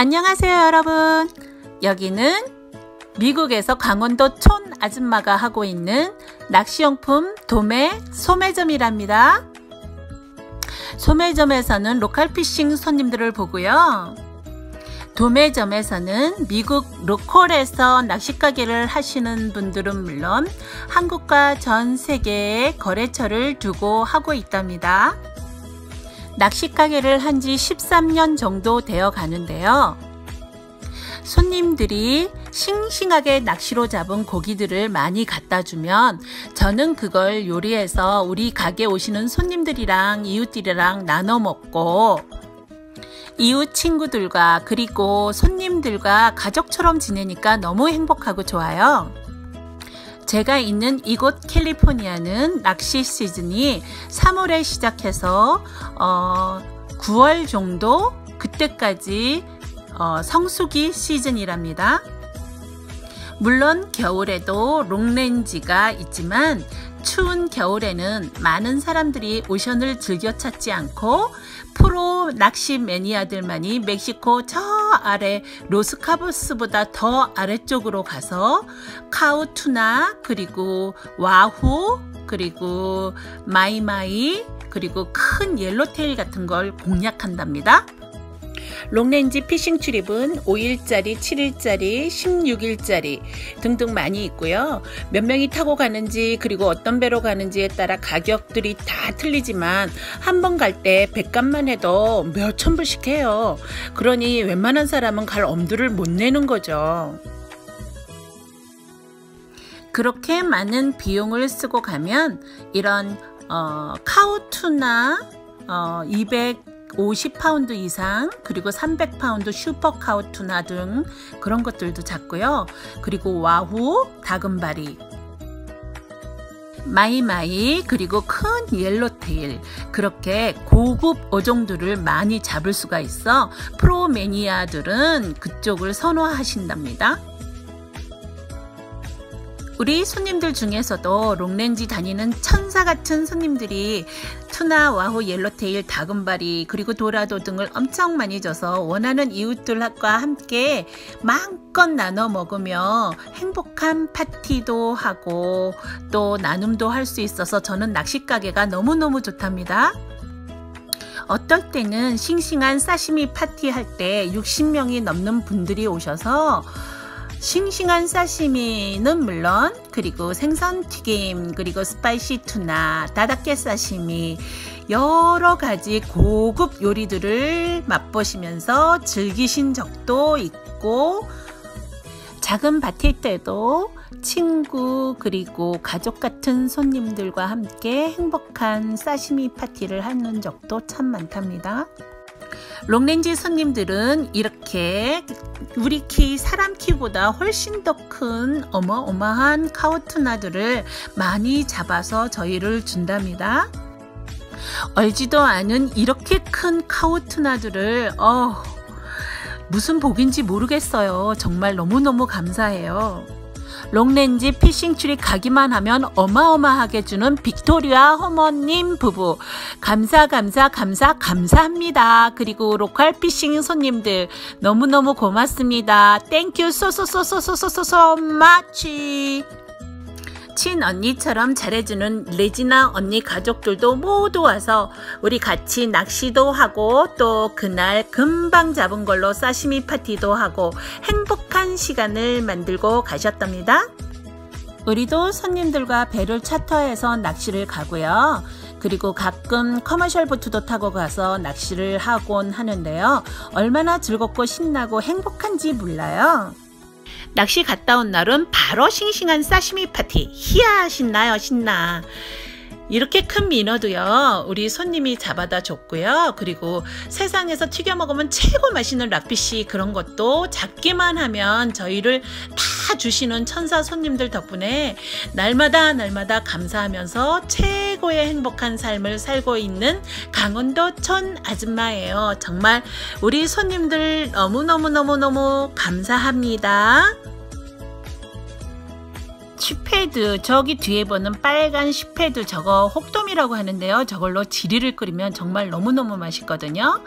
안녕하세요 여러분. 여기는 미국에서 강원도 촌 아줌마가 하고 있는 낚시용품 도매 소매점이랍니다. 소매점에서는 로컬 피싱 손님들을 보고요. 도매점에서는 미국 로컬에서 낚시가게를 하시는 분들은 물론 한국과 전 세계에 거래처를 두고 하고 있답니다. 낚시가게를 한 지 13년 정도 되어 가는데요. 손님들이 싱싱하게 낚시로 잡은 고기들을 많이 갖다 주면 저는 그걸 요리해서 우리 가게 오시는 손님들이랑 이웃들이랑 나눠 먹고 이웃 친구들과 그리고 손님들과 가족처럼 지내니까 너무 행복하고 좋아요. 제가 있는 이곳 캘리포니아는 낚시 시즌이 3월에 시작해서 어, 9월 정도 그때까지 어, 성수기 시즌이랍니다. 물론 겨울에도 롱렌지가 있지만 추운 겨울에는 많은 사람들이 오션을 즐겨 찾지 않고 프로 낚시 매니아들만이 멕시코 저 아래 로스카보스보다 더 아래쪽으로 가서 cow tuna 그리고 wahoo 그리고 mahi mahi 그리고 큰 yellowtail 같은 걸 공략한답니다. long range fishing trip은 5일짜리, 7일짜리, 16일짜리 등등 많이 있고요. 몇 명이 타고 가는지 그리고 어떤 배로 가는지에 따라 가격들이 다 틀리지만 한 번 갈 때 뱃값만 해도 몇천 불씩 해요. 그러니 웬만한 사람은 갈 엄두를 못 내는 거죠. 그렇게 많은 비용을 쓰고 가면 이런 어, cow tuna 어, 200 50파운드 이상 그리고 300파운드 super cow tuna 등 그런 것들도 잡고요. 그리고 wahoo, 다금바리, mahi mahi 그리고 큰 yellowtail 그렇게 고급 어종들을 많이 잡을 수가 있어 프로 매니아들은 그쪽을 선호하신답니다. 우리 손님들 중에서도 롱렌지 다니는 천사 같은 손님들이 투나, 와호, 옐로테일, 다금바리 그리고 도라도 등을 엄청 많이 줘서 원하는 이웃들과 함께 마음껏 나눠 먹으며 행복한 파티도 하고 또 나눔도 할 수 있어서 저는 낚시가게가 너무너무 좋답니다. 어떨 때는 싱싱한 사시미 파티 할 때 60명이 넘는 분들이 오셔서 싱싱한 사시미는 물론 그리고 생선 튀김 그리고 spicy tuna 다다끼 사시미 여러 가지 고급 요리들을 맛보시면서 즐기신 적도 있고 작은 파티 때도 친구 그리고 가족 같은 손님들과 함께 행복한 사시미 파티를 하는 적도 참 많답니다. long range 손님들은 이렇게 우리 키 사람 키보다 훨씬 더 큰 어마어마한 cow tuna들을 많이 잡아서 저희를 준답니다. 얼지도 않은 이렇게 큰 cow tuna들을 어 무슨 복인지 모르겠어요. 정말 너무너무 감사해요. long range fishing trip이 가기만 하면 어마어마하게 주는 빅토리아 허머님 부부 감사 감사 감사 감사합니다. 그리고 local fishing 손님들 너무너무 고맙습니다. 땡큐 소소소소소소소 마치 친언니처럼 잘해주는 레지나 언니 가족들도 모두 와서 우리 같이 낚시도 하고 또 그날 금방 잡은 걸로 사시미 파티도 하고 행복한 시간을 만들고 가셨답니다. 우리도 손님들과 배를 차터해서 낚시를 가고요. 그리고 가끔 commercial 보트도 타고 가서 낚시를 하곤 하는데요. 얼마나 즐겁고 신나고 행복한지 몰라요. 낚시 갔다 온 날은 바로 싱싱한 사시미 파티. 희야 신나요 신나. 이렇게 큰 민어도요 우리 손님이 잡아다 줬고요. 그리고 세상에서 튀겨 먹으면 최고 맛있는 rockfish 그런 것도 잡기만 하면 저희를 다 주시는 천사 손님들 덕분에 날마다 날마다 감사하면서 최고의 행복한 삶을 살고 있는 강원도 천 아줌마예요. 정말 우리 손님들 너무너무너무너무 감사합니다 sheephead 저기 뒤에 보는 빨간 sheephead 저거 혹돔이라고 하는데요. 저걸로 지리를 끓이면 정말 너무너무 맛있거든요.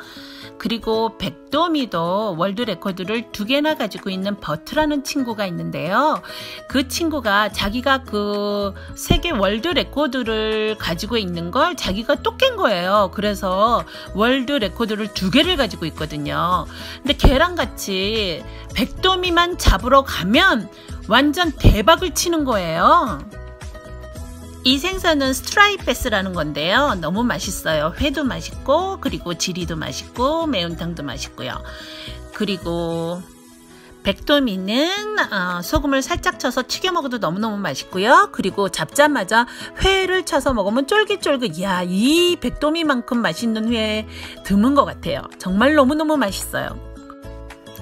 그리고 백도미도 world record를 두 개나 가지고 있는 버트라는 친구가 있는데요. 그 친구가 자기가 그 세계 world record를 가지고 있는 걸 자기가 또 깬 거예요. 그래서 world record를 두 개를 가지고 있거든요. 근데 걔랑 같이 백도미만 잡으러 가면 완전 대박을 치는 거예요. 이 생선은 striped bass라는 건데요. 너무 맛있어요. 회도 맛있고 그리고 지리도 맛있고 매운탕도 맛있고요. 그리고 백도미는 어, 소금을 살짝 쳐서 튀겨 먹어도 너무너무 맛있고요. 그리고 잡자마자 회를 쳐서 먹으면 쫄깃쫄깃. 이야, 이 백도미만큼 맛있는 회 드문 것 같아요. 정말 너무너무 맛있어요.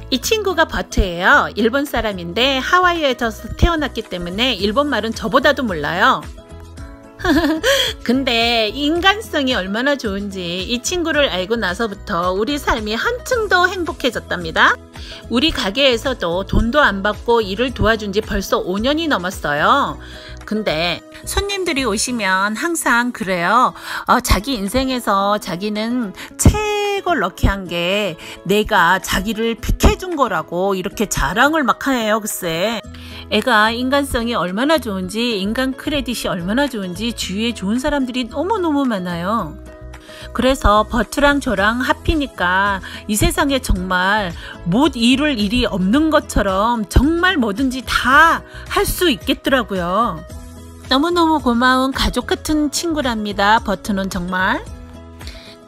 이 친구가 버트예요. 일본 사람인데 하와이에서 태어났기 때문에 일본 말은 저보다도 몰라요. 근데 인간성이 얼마나 좋은지 이 친구를 알고 나서부터 우리 삶이 한층 더 행복해졌답니다. 우리 가게에서도 돈도 안 받고 일을 도와준 지 벌써 5년이 넘었어요. 근데 손님들이 오시면 항상 그래요. 어, 자기 인생에서 자기는 최고 럭키한 게 내가 자기를 픽해준 거라고 이렇게 자랑을 막 해요, 글쎄. 애가 인간성이 얼마나 좋은지, 인간 크레딧이 얼마나 좋은지 주위에 좋은 사람들이 너무너무 많아요. 그래서 버트랑 저랑 합이니까 이 세상에 정말 못 이룰 일이 없는 것처럼 정말 뭐든지 다 할 수 있겠더라고요. 너무너무 고마운 가족 같은 친구랍니다. 버트는 정말.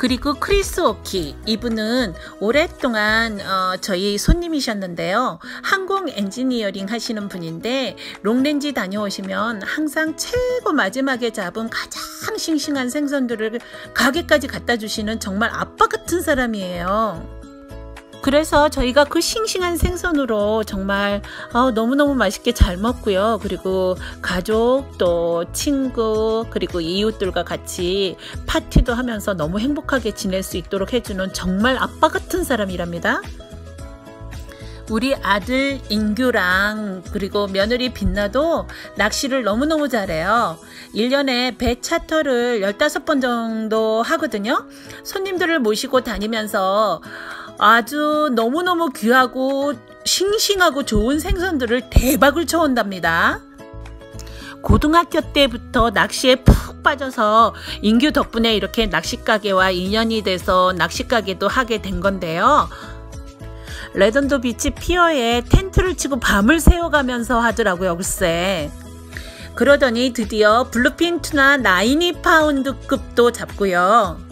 그리고 크리스 오키 이분은 오랫동안 어, 저희 손님이셨는데요. 항공 엔지니어링 하시는 분인데 long range 다녀오시면 항상 최고 마지막에 잡은 가장 싱싱한 생선들을 가게까지 갖다 주시는 정말 아빠 같은 사람이에요. 그래서 저희가 그 싱싱한 생선으로 정말 어, 너무너무 맛있게 잘 먹고요. 그리고 가족 또 친구 그리고 이웃들과 같이 파티도 하면서 너무 행복하게 지낼 수 있도록 해주는 정말 아빠 같은 사람이랍니다. 우리 아들 인규랑 그리고 며느리 빛나도 낚시를 너무너무 잘해요. 1년에 배 차터를 15번 정도 하거든요. 손님들을 모시고 다니면서 아주 너무너무 귀하고 싱싱하고 좋은 생선들을 대박을 쳐온답니다. 고등학교 때부터 낚시에 푹 빠져서 인규 덕분에 이렇게 낚시가게와 인연이 돼서 낚시가게도 하게 된 건데요. Redondo Beach Pier에 텐트를 치고 밤을 새워가면서 하더라고요, 글쎄. 그러더니 드디어 bluefin tuna 92파운드급도 잡고요.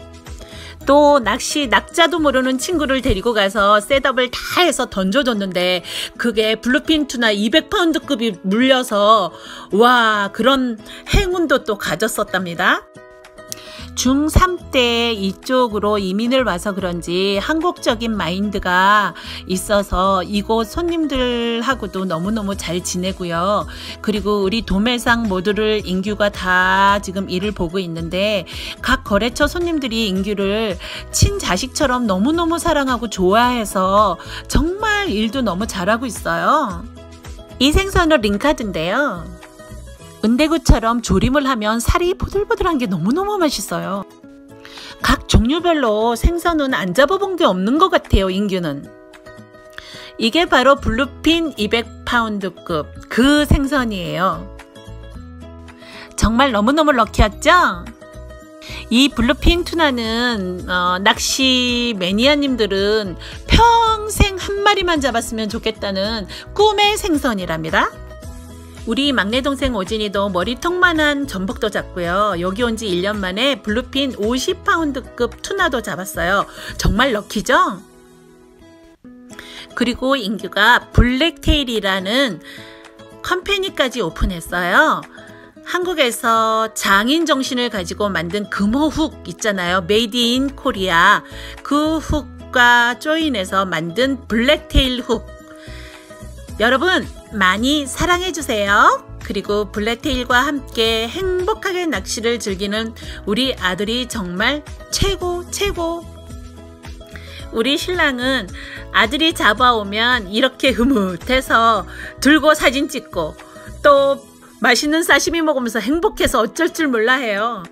또 낚시 낚자도 모르는 친구를 데리고 가서 setup을 다 해서 던져줬는데 그게 bluefin tuna 200파운드급이 물려서 와 그런 행운도 또 가졌었답니다. 중3 때 이쪽으로 이민을 와서 그런지 한국적인 마인드가 있어서 이곳 손님들하고도 너무너무 잘 지내고요. 그리고 우리 도매상 모두를 인규가 다 지금 일을 보고 있는데 각 거래처 손님들이 인규를 친자식처럼 너무너무 사랑하고 좋아해서 정말 일도 너무 잘하고 있어요. 이 생선은 링카드인데요. 은대구처럼 조림을 하면 살이 보들보들한 게 너무너무 맛있어요. 각 종류별로 생선은 안 잡아본 게 없는 것 같아요, 인규는. 이게 바로 bluefin 200파운드급 그 생선이에요. 정말 너무너무 lucky였죠? 이 bluefin tuna는 어, 낚시 매니아님들은 평생 한 마리만 잡았으면 좋겠다는 꿈의 생선이랍니다. 우리 막내 동생 오진이도 머리통만한 전복도 잡고요. 여기 온 지 1년 만에 bluefin 50파운드급 tuna도 잡았어요. 정말 lucky죠? 그리고 인규가 블랙테일이라는 company까지 오픈했어요. 한국에서 장인 정신을 가지고 만든 금호 hook 있잖아요. Made in Korea. 그 hook과 조인해서 만든 블랙테일 hook. 여러분, 많이 사랑해주세요. 그리고 블랙테일과 함께 행복하게 낚시를 즐기는 우리 아들이 정말 최고, 최고. 우리 신랑은 아들이 잡아오면 이렇게 흐뭇해서 들고 사진 찍고 또 맛있는 사시미 먹으면서 행복해서 어쩔 줄 몰라 해요.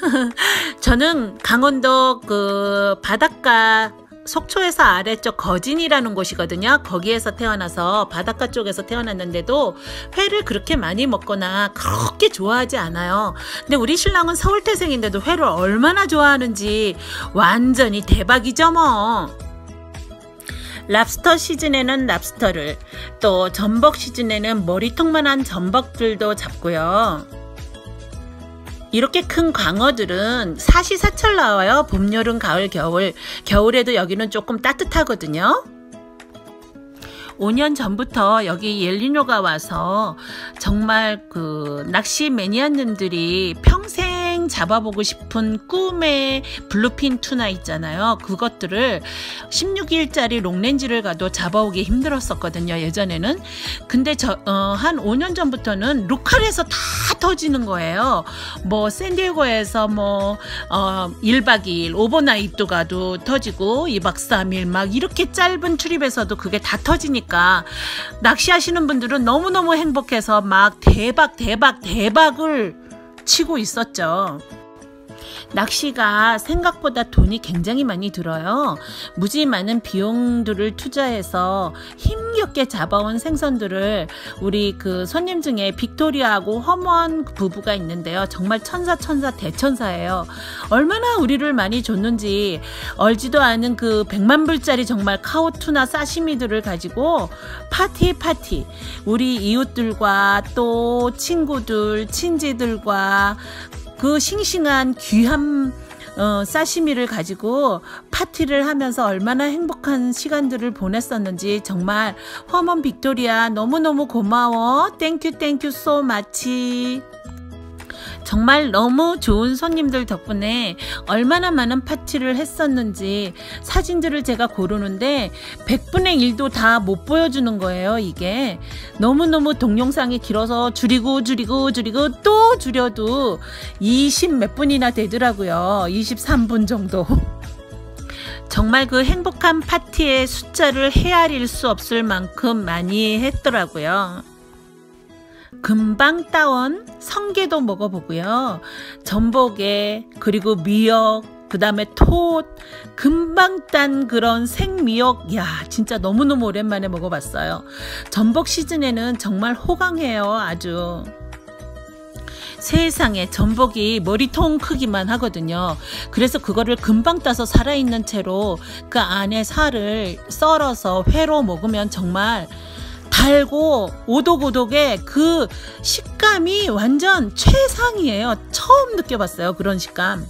저는 강원도 그 바닷가 속초에서 아래쪽 거진이라는 곳이거든요. 거기에서 태어나서 바닷가 쪽에서 태어났는데도 회를 그렇게 많이 먹거나 그렇게 좋아하지 않아요. 근데 우리 신랑은 서울 태생인데도 회를 얼마나 좋아하는지 완전히 대박이죠 뭐. 랍스터 시즌에는 랍스터를 또 전복 시즌에는 머리통만한 전복들도 잡고요. 이렇게 큰 광어들은 사시사철 나와요. 봄, 여름, 가을, 겨울. 겨울에도 여기는 조금 따뜻하거든요. 5년 전부터 여기 엘니뇨가 와서 정말 그 낚시 매니아님들이 평생 잡아보고 싶은 꿈의 bluefin tuna 있잖아요. 그것들을 16일짜리 long range를 가도 잡아오기 힘들었었거든요. 예전에는. 근데 저, 어, 한 5년 전부터는 루칼에서 다 터지는 거예요. 뭐 샌디에고에서 뭐 어, 1박 2일 overnight 가도 터지고 2박 3일 막 이렇게 짧은 trip에서도 그게 다 터지니까 낚시하시는 분들은 너무너무 행복해서 막 대박, 대박, 대박을 치고 있었죠. 낚시가 생각보다 돈이 굉장히 많이 들어요. 무지 많은 비용들을 투자해서 힘겹게 잡아온 생선들을 우리 그 손님 중에 빅토리아하고 허먼 부부가 있는데요. 정말 천사 천사 대천사예요. 얼마나 우리를 많이 줬는지 얼지도 않은 그 100만 불짜리 정말 카오투나 사시미들을 가지고 파티 파티 우리 이웃들과 또 친구들 친지들과 그 싱싱한 귀한 어, 사시미를 가지고 파티를 하면서 얼마나 행복한 시간들을 보냈었는지 정말 허먼 빅토리아 너무너무 고마워. thank you thank you so much 정말 너무 좋은 손님들 덕분에 얼마나 많은 파티를 했었는지 사진들을 제가 고르는데 100분의 1도 다 못 보여주는 거예요, 이게. 너무너무 동영상이 길어서 줄이고 줄이고 줄이고 또 줄여도 20 몇 분이나 되더라고요. 23분 정도. 정말 그 행복한 파티의 숫자를 헤아릴 수 없을 만큼 많이 했더라고요. 금방 따온 성게도 먹어보고요. 전복에 그리고 미역 그 다음에 톳 금방 딴 그런 생미역 야 진짜 너무너무 오랜만에 먹어봤어요. 전복 시즌에는 정말 호강해요 아주. 세상에 전복이 머리통 크기만 하거든요. 그래서 그거를 금방 따서 살아있는 채로 그 안에 살을 썰어서 회로 먹으면 정말 달고 오독오독의 그 식감이 완전 최상이에요. 처음 느껴봤어요. 그런 식감.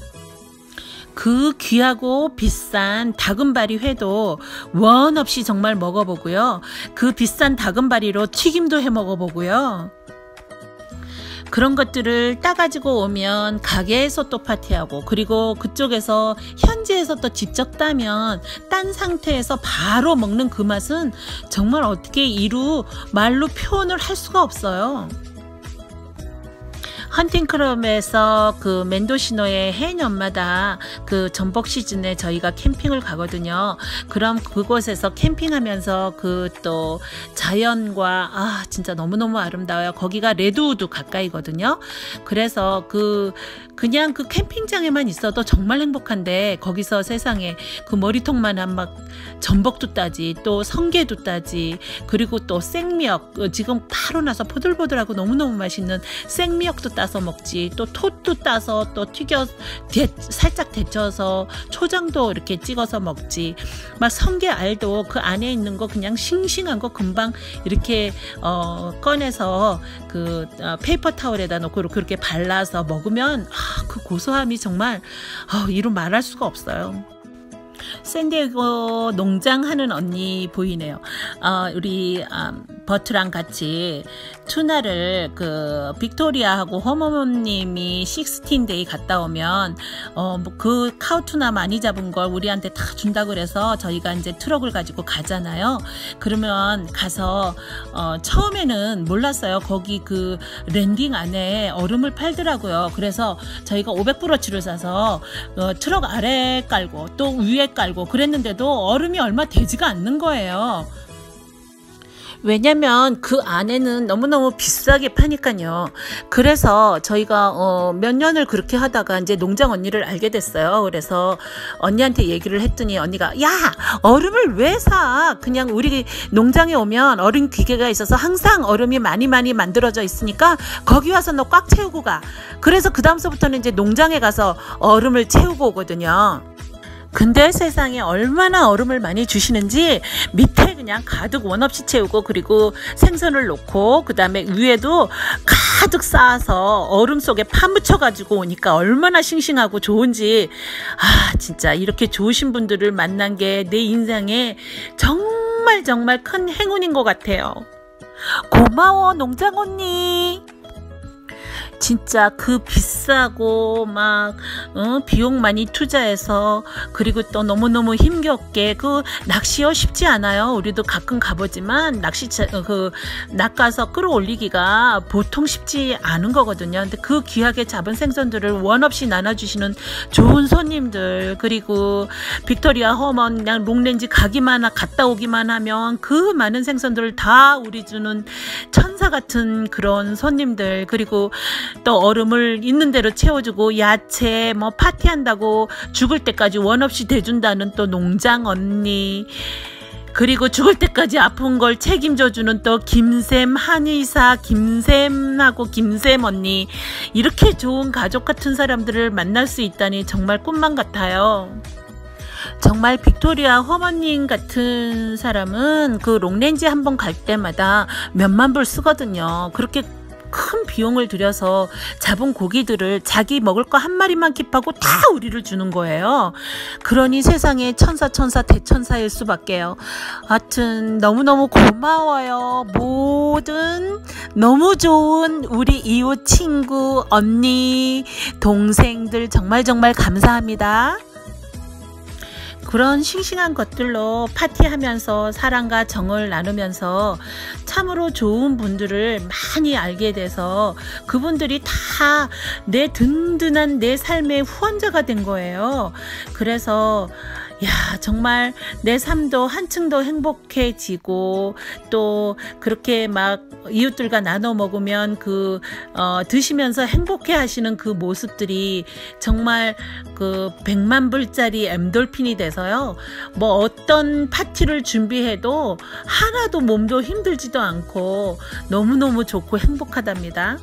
그 귀하고 비싼 다금바리 회도 원 없이 정말 먹어보고요. 그 비싼 다금바리로 튀김도 해 먹어보고요. 그런 것들을 따가지고 오면 가게에서 또 파티하고 그리고 그쪽에서 현지에서 또 직접 따면 딴 상태에서 바로 먹는 그 맛은 정말 어떻게 이루 말로 표현을 할 수가 없어요. 헌팅클럽에서 그 멘도시노의 해년마다 그 전복 시즌에 저희가 캠핑을 가거든요. 그럼 그곳에서 캠핑하면서 그 또 자연과 아 진짜 너무너무 아름다워요. 거기가 레드우드 가까이거든요. 그래서 그 그냥 그 캠핑장에만 있어도 정말 행복한데 거기서 세상에 그 머리통만 한 막 전복도 따지 또 성게도 따지 그리고 또 생미역 어, 지금 바로 나서 포들포들하고 너무너무 맛있는 생미역도 따서 먹지 또 톳도 따서 또 튀겨 데, 살짝 데쳐서 초장도 이렇게 찍어서 먹지 막 성게 알도 그 안에 있는 거 그냥 싱싱한 거 금방 이렇게 어, 꺼내서 그 어, paper towel에다 놓고 그렇게 발라서 먹으면 아, 그 고소함이 정말 어, 이루 말할 수가 없어요. 샌디에고 농장 하는 언니 보이네요. 어, 우리 음, 버트랑 같이 tuna를 그 빅토리아하고 허먼님이 16 day 갔다 오면 어, 뭐 그 cow tuna 많이 잡은 걸 우리한테 다 준다 그래서 저희가 이제 트럭을 가지고 가잖아요. 그러면 가서 어, 처음에는 몰랐어요. 거기 그 landing 안에 얼음을 팔더라고요. 그래서 저희가 500불어치를 사서 어, 트럭 아래 깔고 또 위에 깔고 그랬는데도 얼음이 얼마 되지가 않는 거예요. 왜냐면 그 안에는 너무너무 비싸게 파니까요. 그래서 저희가 어, 몇 년을 그렇게 하다가 이제 농장 언니를 알게 됐어요. 그래서 언니한테 얘기를 했더니 언니가 야 얼음을 왜 사? 그냥 우리 농장에 오면 얼음 기계가 있어서 항상 얼음이 많이 많이 만들어져 있으니까 거기 와서 너 꽉 채우고 가. 그래서 그 다음서부터는 이제 농장에 가서 얼음을 채우고 오거든요. 근데 세상에 얼마나 얼음을 많이 주시는지 밑에 그냥 가득 원 없이 채우고 그리고 생선을 놓고 그 다음에 위에도 가득 쌓아서 얼음 속에 파묻혀 가지고 오니까 얼마나 싱싱하고 좋은지 아 진짜 이렇게 좋으신 분들을 만난 게 내 인생에 정말 정말 큰 행운인 것 같아요. 고마워 농장 언니. 진짜 그 비싸고 막 어, 비용 많이 투자해서 그리고 또 너무너무 힘겹게 그 낚시어 쉽지 않아요. 우리도 가끔 가보지만 낚시 어, 그 낚아서 끌어올리기가 보통 쉽지 않은 거거든요. 근데 그 귀하게 잡은 생선들을 원 없이 나눠주시는 좋은 손님들 그리고 빅토리아 허먼 그냥 롱렌지 가기만 갔다 오기만 하면 그 많은 생선들을 다 우리 주는 천사 같은 그런 손님들 그리고 또 얼음을 있는 대로 채워주고 야채 뭐 파티한다고 죽을 때까지 원 없이 대준다는 또 농장 언니 그리고 죽을 때까지 아픈 걸 책임져주는 또 김샘 한의사 김샘하고 김샘 언니 이렇게 좋은 가족 같은 사람들을 만날 수 있다니 정말 꿈만 같아요. 정말 빅토리아 허머님 같은 사람은 그 롱렌지 한번 갈 때마다 몇만 불 쓰거든요. 그렇게 큰 비용을 들여서 잡은 고기들을 자기 먹을 거 한 마리만 킵하고 다 우리를 주는 거예요. 그러니 세상에 천사 천사 대천사일 수밖에요. 하여튼 너무너무 고마워요. 모든 너무 좋은 우리 이웃 친구 언니 동생들 정말 정말 감사합니다. 그런 싱싱한 것들로 파티하면서 사랑과 정을 나누면서 참으로 좋은 분들을 많이 알게 돼서 그분들이 다 내 든든한 내 삶의 후원자가 된 거예요. 그래서 야, 정말 내 삶도 한층 더 행복해지고 또 그렇게 막 이웃들과 나눠 먹으면 그, 어, 드시면서 행복해 하시는 그 모습들이 정말 그 백만 불짜리 엠돌핀이 돼서요. 뭐 어떤 파티를 준비해도 하나도 몸도 힘들지도 않고 너무너무 좋고 행복하답니다.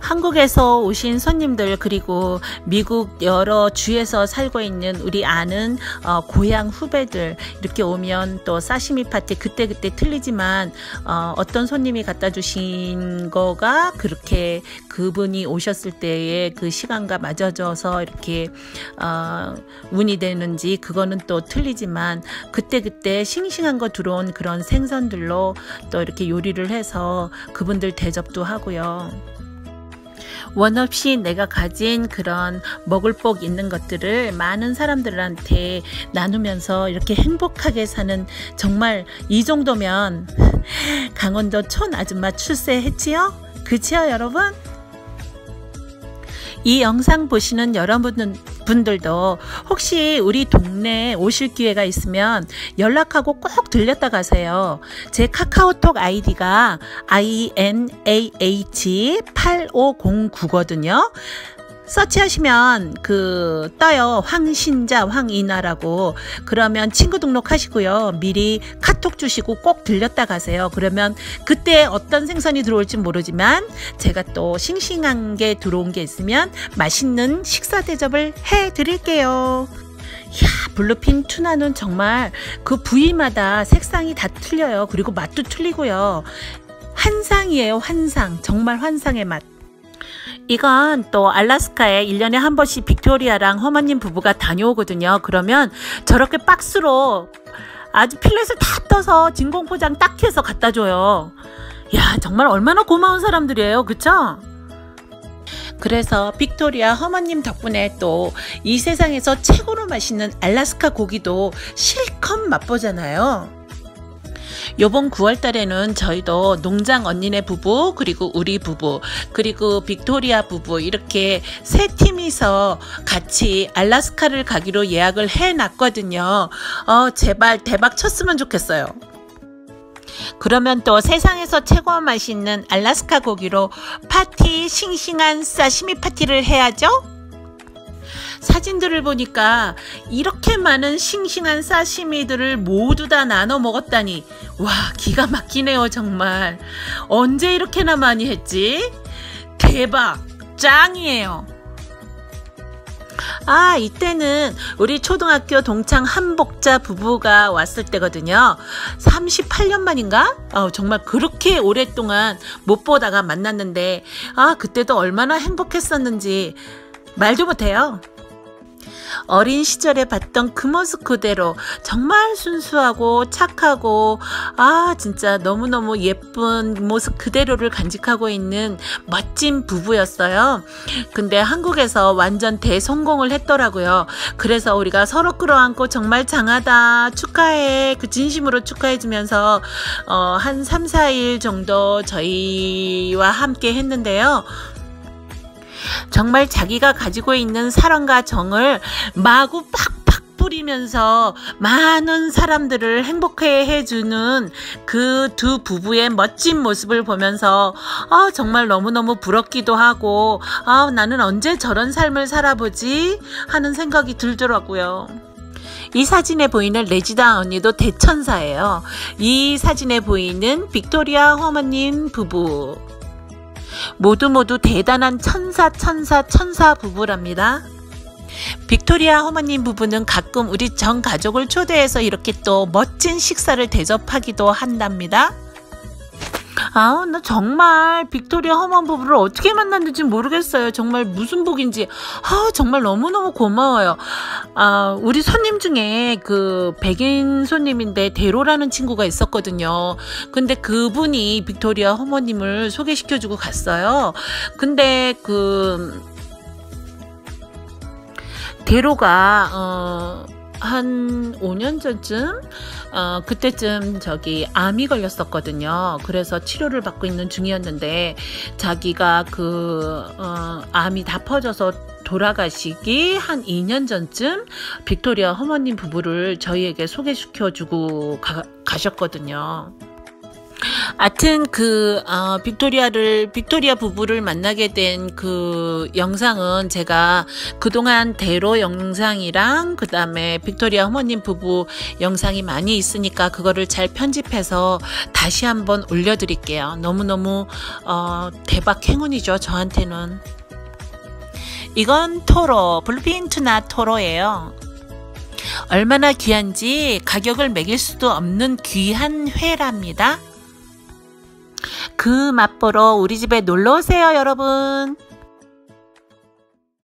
한국에서 오신 손님들 그리고 미국 여러 주에서 살고 있는 우리 아는 어, 고향 후배들 이렇게 오면 또 사시미 파티 그때 그때 틀리지만 어, 어떤 손님이 갖다 주신 거가 그렇게 그분이 오셨을 때의 그 시간과 맞아져서 이렇게 어, 운이 되는지 그거는 또 틀리지만 그때 그때 싱싱한 거 들어온 그런 생선들로 또 이렇게 요리를 해서 그분들 대접도 하고요. 원 없이 내가 가진 그런 먹을 복 있는 것들을 많은 사람들한테 나누면서 이렇게 행복하게 사는 정말 이 정도면 강원도 촌 아줌마 출세했지요? 그치요 여러분? 이 영상 보시는 여러분들도 혹시 우리 동네에 오실 기회가 있으면 연락하고 꼭 들렸다 가세요. 제 카카오톡 아이디가 INAH8509거든요. 서치하시면 그 떠요. 황신자 황이나라고. 그러면 친구 등록하시고요. 미리 카톡 주시고 꼭 들렸다 가세요. 그러면 그때 어떤 생선이 들어올지 모르지만 제가 또 싱싱한 게 들어온 게 있으면 맛있는 식사 대접을 해 드릴게요. 야, 블루핀 투나는 정말 그 부위마다 색상이 다 틀려요. 그리고 맛도 틀리고요. 환상이에요, 환상. 정말 환상의 맛. 이건 또 알라스카에 1년에 한 번씩 빅토리아랑 허먼님 부부가 다녀오거든요. 그러면 저렇게 박스로 아주 fillet을 다 떠서 진공 포장 딱 해서 갖다 줘요. 야, 정말 얼마나 고마운 사람들이에요. 그쵸? 그래서 빅토리아 허먼님 덕분에 또 이 세상에서 최고로 맛있는 알라스카 고기도 실컷 맛보잖아요. 요번 9월 달에는 저희도 농장 언니네 부부 그리고 우리 부부 그리고 빅토리아 부부 이렇게 세 팀이서 같이 알라스카를 가기로 예약을 해 놨거든요. 어, 제발 대박 쳤으면 좋겠어요. 그러면 또 세상에서 최고 맛있는 알라스카 고기로 파티, 싱싱한 사시미 파티를 해야죠? 사진들을 보니까 이렇게 많은 싱싱한 사시미들을 모두 다 나눠 먹었다니 와 기가 막히네요 정말 언제 이렇게나 많이 했지? 대박 짱이에요 아, 이때는 우리 초등학교 동창 한복자 부부가 왔을 때거든요. 38년 만인가? 어, 정말 그렇게 오랫동안 못 보다가 만났는데, 아, 그때도 얼마나 행복했었는지 말도 못해요. 어린 시절에 봤던 그 모습 그대로 정말 순수하고 착하고 아 진짜 너무너무 예쁜 모습 그대로를 간직하고 있는 멋진 부부였어요. 근데 한국에서 완전 대성공을 했더라고요. 그래서 우리가 서로 끌어안고 정말 장하다 축하해 그 진심으로 축하해 주면서 어, 한 3, 4일 정도 저희와 함께 했는데요. 정말 자기가 가지고 있는 사랑과 정을 마구 팍팍 뿌리면서 많은 사람들을 행복해 해주는 그 두 부부의 멋진 모습을 보면서 아, 정말 너무너무 부럽기도 하고 아, 나는 언제 저런 삶을 살아보지 하는 생각이 들더라고요. 이 사진에 보이는 레지다 언니도 대천사예요. 이 사진에 보이는 빅토리아 허머님 부부. 모두 모두 대단한 천사 천사 천사 부부랍니다. 빅토리아 허먼님 부부는 가끔 우리 전 가족을 초대해서 이렇게 또 멋진 식사를 대접하기도 한답니다. 아, 나 정말 빅토리아 허먼 부부를 어떻게 만났는지 모르겠어요. 정말 무슨 복인지. 아, 정말 너무너무 고마워요. 아, 우리 손님 중에 그 백인 손님인데 대로라는 친구가 있었거든요. 근데 그분이 빅토리아 어머님을 소개시켜주고 갔어요. 근데 그 대로가 어, 한 5년 전쯤 어, 그때쯤 저기 암이 걸렸었거든요. 그래서 치료를 받고 있는 중이었는데 자기가 그 어, 암이 다 퍼져서 돌아가시기 한 2년 전쯤 빅토리아 어머님 부부를 저희에게 소개시켜 주고 가, 가셨거든요. 하여튼 그 어, 빅토리아를 빅토리아 부부를 만나게 된 그 영상은 제가 그동안 대로 영상이랑 그다음에 빅토리아 어머님 부부 영상이 많이 있으니까 그거를 잘 편집해서 다시 한번 올려 드릴게요. 너무너무 어, 대박 행운이죠 저한테는. 이건 toro bluefin tuna toro예요. 얼마나 귀한지 가격을 매길 수도 없는 귀한 회랍니다. 그 맛보러 우리 집에 놀러 오세요, 여러분.